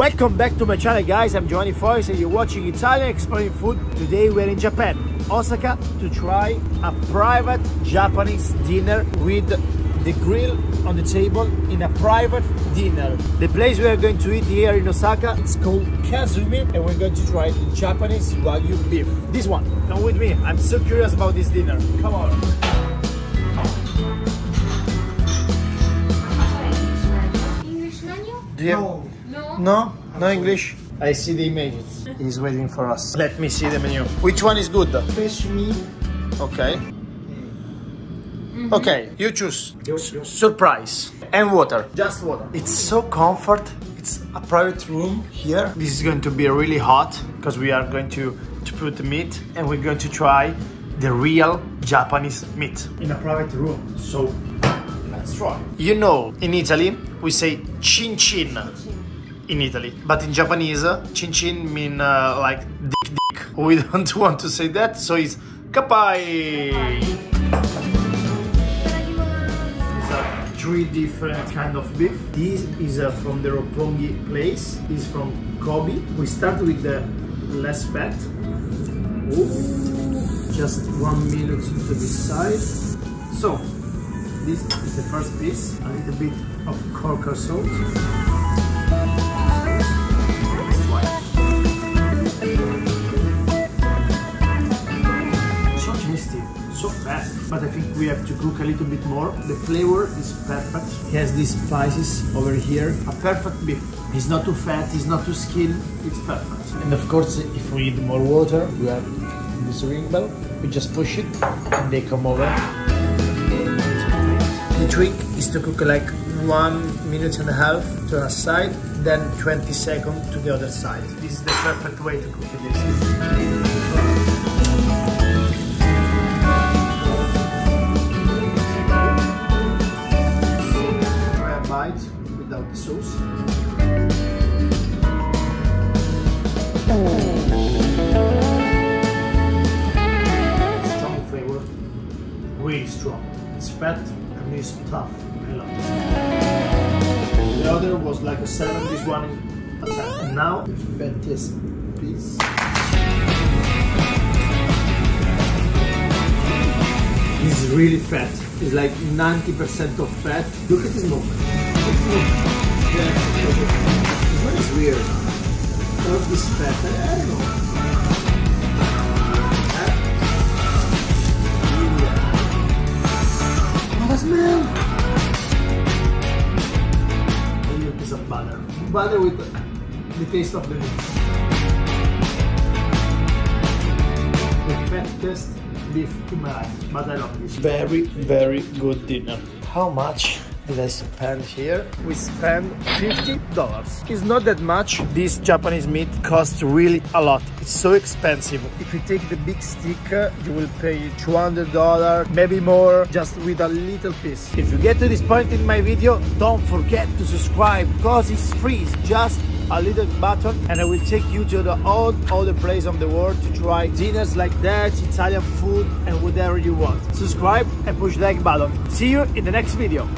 Welcome back to my channel guys, I'm Giovanni Fois and you're watching Italian Exploring Food. Today we're in Japan, Osaka, to try a private Japanese dinner with the grill on the table in a private dinner. The place we are going to eat here in Osaka, it's called Kazumi and we're going to try the Japanese Wagyu beef. This one, come with me, I'm so curious about this dinner. Come on. English menu? Do you- No. No. No? No English? I see the images. He's waiting for us. Let me see the menu. Which one is good? Fresh meat. Okay. Mm-hmm. Okay, you choose. Surprise. And water. Just water. It's so comfort. It's a private room here. This is going to be really hot because we are going to, to put the meat and we're going to try the real Japanese meat in a private room. So let's try. You know, in Italy, we say chin chin in Italy, but in Japanese, chin chin mean uh, like dick dick. We don't want to say that, so it's kanpai. Are three different kind of beef. This is uh, from the Roppongi place. Is from Kobe. We start with the less fat. Ooh, just one minute to this side. So, this is the first piece. A little bit of kosher salt. We have to cook a little bit more. The flavor is perfect. It has these spices over here. A perfect beef. It's not too fat, it's not too skin. It's perfect. And of course, if we need more water, we have this ring bell. We just push it and they come over. The trick is to cook like one minute and a half to a side, then 20 seconds to the other side. This is the perfect way to cook this. Strong flavor, really strong. It's fat and it's tough. I love it. The other was like a 7, this one is a 10. And now the fattiest piece. This is really fat. It's like 90% of fat. Look at this. This one is weird. All of this fat. I don't know. What a! Little piece of butter. Butter with the taste of the meat. The fattest beef in my life, but I love this. Very, very good dinner. How much did I spend here? We spent $50. It's not that much. This Japanese meat costs really a lot. It's so expensive. If you take the big stick, uh, you will pay $200, maybe more, just with a little piece. If you get to this point in my video, don't forget to subscribe because it's free. It's just a little button and I will take you to the all other place of the world to try dinners like that, Italian food and whatever you want. Subscribe and push like button. See you in the next video.